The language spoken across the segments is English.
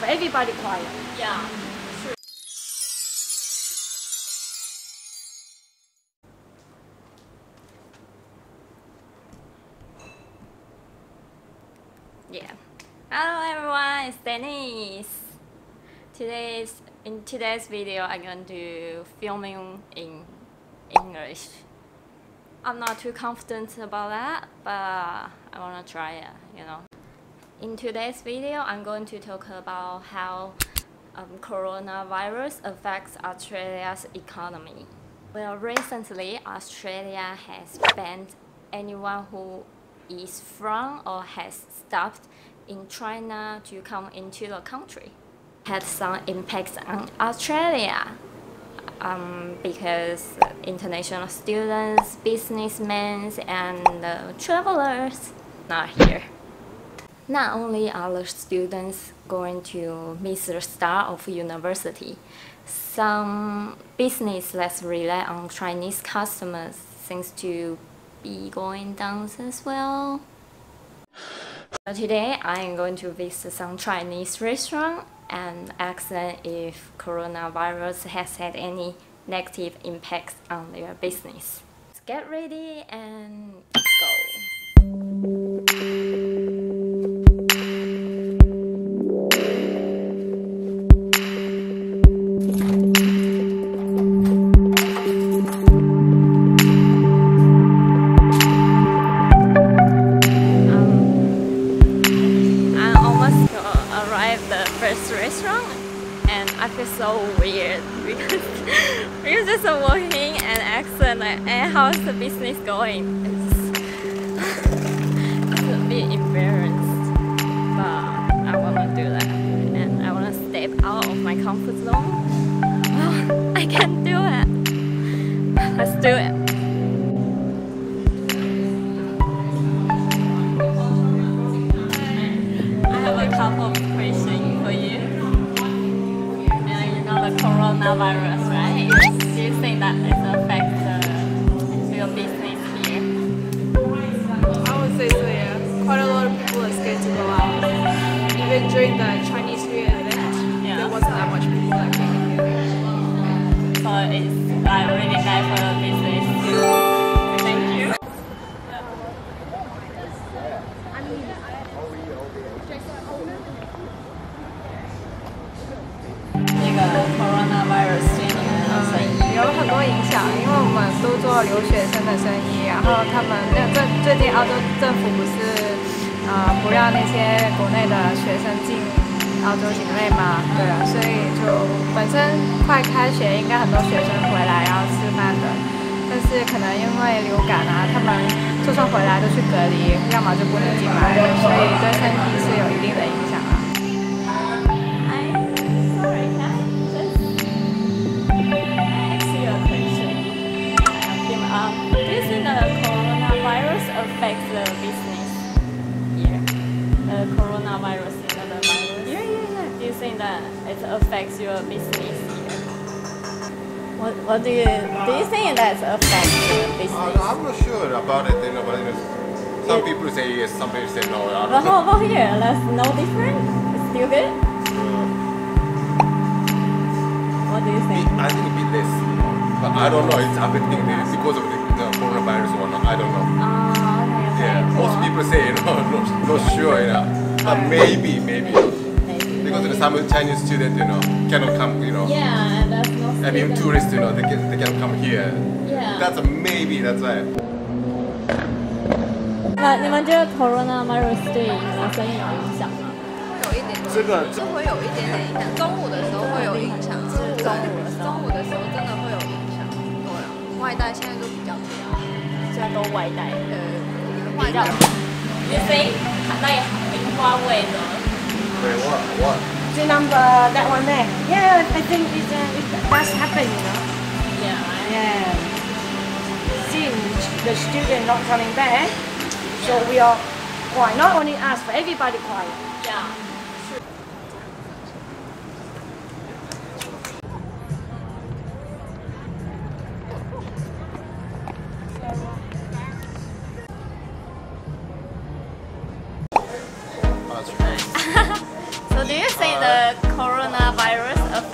for everybody quiet. Yeah. Yeah. Hello everyone, it's Denise. Today's in today's video I'm going to filming in English. I'm not too confident about that, but I wanna try it, you know. In today's video, I'm going to talk about how um, coronavirus affects Australia's economy. Well, recently, Australia has banned anyone who is from or has stopped in China to come into the country. Had some impacts on Australia um, because international students, businessmen, and uh, travelers not here. Not only are the students going to miss the start of university, some business that rely on Chinese customers seems to be going down as well. So today I am going to visit some Chinese restaurant and ask them if coronavirus has had any negative impacts on their business. Let's get ready and I feel so weird because we're just walking and asking like, hey, how's the business going? It's right? Do you think that it affects uh, your business here? I would say so, yeah. Quite a lot of people are scared to go out. Even during the Chinese New Year event, Yeah. there wasn't that much people that came here. So it's like really bad for the business 生意，然后他们那最最近澳洲政府不是呃不让那些国内的学生进澳洲境内嘛，对啊，所以就本身快开学，应该很多学生回来要吃饭的，但是可能因为流感啊，他们就算回来都去隔离，要么就不能进来，所以对生意是有一定的影响。Coronavirus affects the business here? The coronavirus, you know, the virus? Yeah, yeah, yeah. Do you think that it affects your business here? What, what do you, do you think that affects your business? no, I'm not sure about it, you know, but you know, some people say yes, some people say no. I But don't how know. Oh, about here? That's no different? It's still good? What do you think? I think a bit less, but I don't know. It's affecting me because of the, the coronavirus or not. I don't know people say, you know, not, not sure, you know, but maybe, maybe Maybe, because maybe. some Chinese students, you know, cannot come, you know, Yeah, and that's not and even student. tourists, you know, they can they cannot come here. Yeah. That's a maybe. That's right. 那你们觉得 coronavirus 对你们生意有影响吗？有一点点，这个是会有一点点影响。中午的时候会有影响，是中午的时候中午的时候真的会有影响。对啊，外带现在都比较多，现在都外带，呃，外比较带。 you see? You're Wait, what? What? The number, that one there. Yeah, I think it, uh, it does happen, you know? Yeah. Yeah. Since the student not coming back, so we are quiet. Not only us, but everybody quiet. Yeah.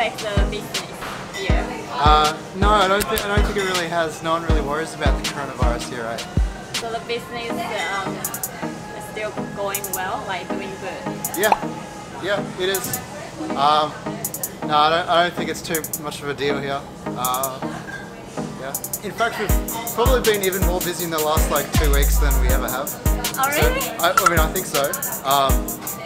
Affect the business here? Uh, no, I don't think I don't think it really has. No one really worries about the coronavirus here, right? So the business um, is still going well, like doing good. Yeah, yeah, it is. Um, no, I don't, I don't think it's too much of a deal here. Uh, yeah. In fact, we've probably been even more busy in the last like two weeks than we ever have. Oh So. I, I mean, I think so. Um,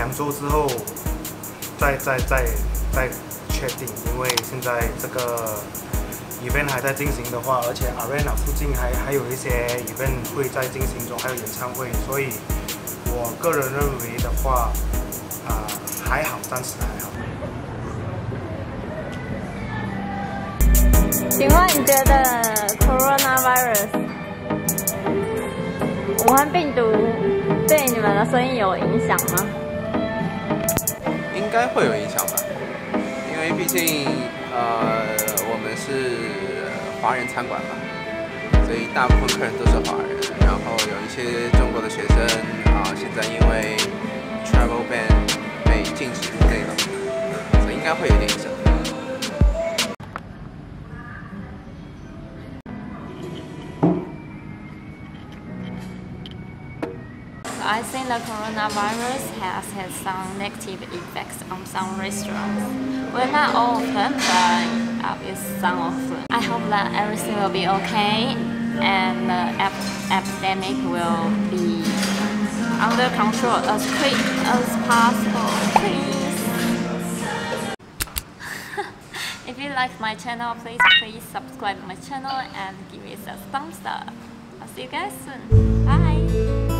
两周之后再再再再确定，因为现在这个 event 还在进行的话，而且 arena 附近还还有一些 event 会在进行中，还有演唱会，所以我个人认为的话，啊、还好，暂时还好。请问你觉得 coronavirus 武汉病毒对你们的生意有影响吗？应该会有影响吧，因为毕竟呃我们是华人餐馆嘛，所以大部分客人都是华人，然后有一些中国的学生啊、现在因为 travel ban 被禁止入内了，所以应该会有点影响。The coronavirus has had some negative effects on some restaurants. Well, not all of them, but at least some of them. I hope that everything will be okay and the ep- epidemic will be under control as quick as possible, please. if you like my channel, please please subscribe my channel and give it a thumbs up. I'll see you guys soon. Bye.